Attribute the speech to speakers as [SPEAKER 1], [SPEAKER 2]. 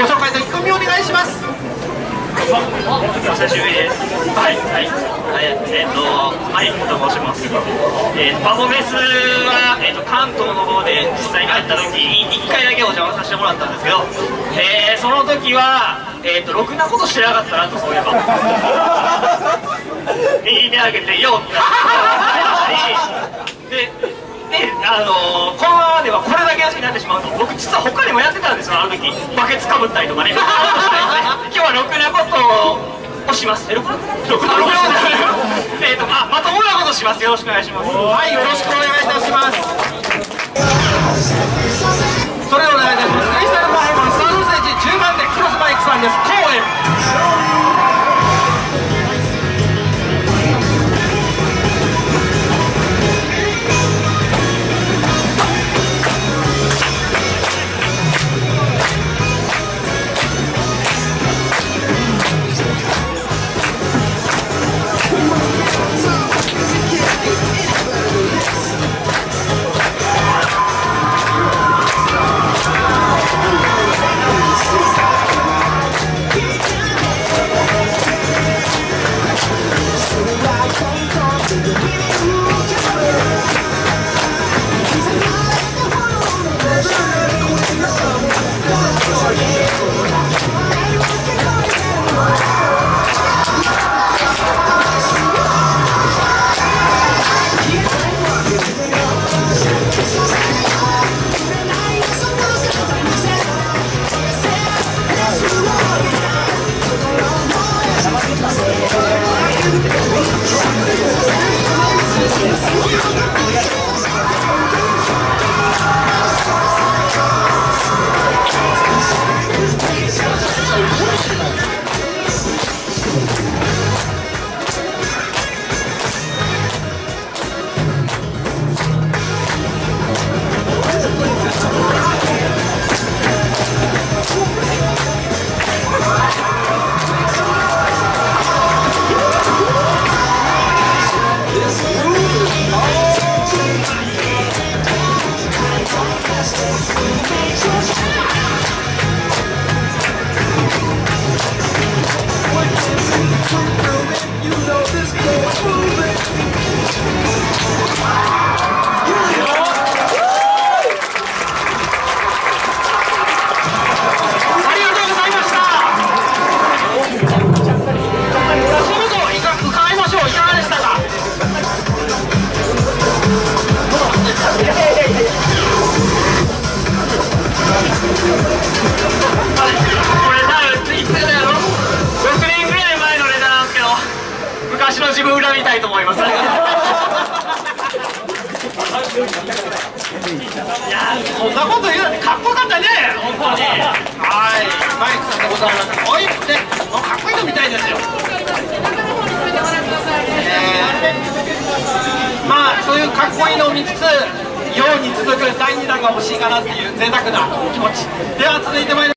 [SPEAKER 1] 己紹介と意気込みをお願いします
[SPEAKER 2] お久しぶりです。はい、はい、はい、えっ、と、マイクと申します。えー、パフォメスは、えっ、と、関東の方で実際に入った時に、一回だけお邪魔させてもらったんですけど。えー、その時は、えっ、と、ろくなことしてなかったなと、そういえば。右手上げて、よってなってで。で、あのー、このしまうと僕実は他にもやってたんですよあの時。バケツかぶったりとかね。今日はろくなことをします。えろくなこと？ろくなことえっとあまともなことします。よろしくお願いします。
[SPEAKER 1] はいよろしくお願いいたします。それでお願いいたします。クリスタルバイモンスタートステージ10番でクロスマイクさんです。昔の自分恨みたいと思います。いやそんなこと言うなんてかっこよかったね本当に。はい。マイクさんでございますおいねもうかっこいいのみたいですよ。まあそういうかっこいいのを見つつように続く第2弾が欲しいかなっていう贅沢な気持ち。では続いてまいります